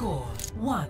Score, one